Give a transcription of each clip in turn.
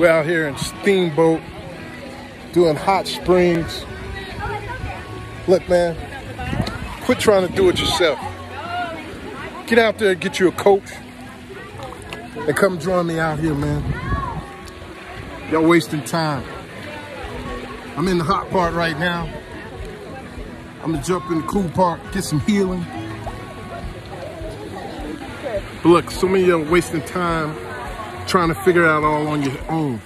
We're out here in Steamboat doing hot springs. Look, man, quit trying to do it yourself. Get out there and get you a coach and come join me out here, man. Y'all wasting time. I'm in the hot part right now. I'm gonna jump in the cool part, get some healing. But look, so many of y'all wasting time trying to figure out all on your own.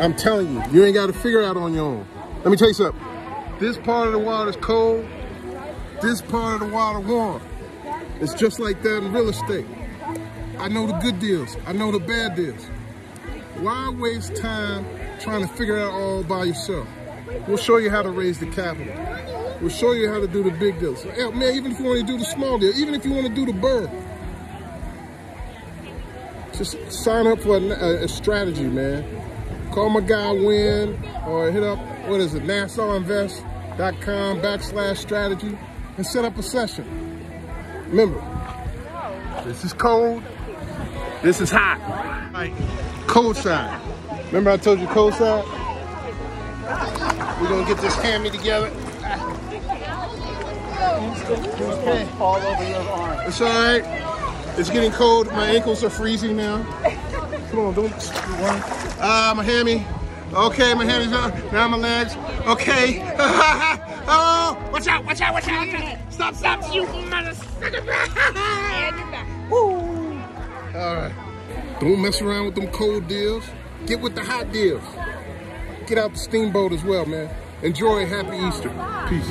I'm telling you, you ain't got to figure out on your own. Let me tell you something. This part of the water is cold. This part of the water warm. It's just like that in real estate. I know the good deals. I know the bad deals. Why waste time trying to figure it out all by yourself? We'll show you how to raise the capital. We'll show you how to do the big deals. Man, even if you want to do the small deal, even if you want to do the bird, just sign up for a, a, strategy, man. Call my guy Win or hit up, what is it, NassauInvest.com backslash strategy and set up a session. Remember, this is cold, this is hot. Cold side. Remember I told you cold side? We're gonna get this hammy together. It's all right. It's getting cold. My ankles are freezing now. Come on, don't. Ah, uh, my hammy. Okay, my hammies are. Now my legs. Okay. oh, watch out, watch out, watch out. Stop, stop, you motherfucker. All right. Don't mess around with them cold deals. Get with the hot deals. Get out the steamboat as well, man. Enjoy. Happy Easter. Peace.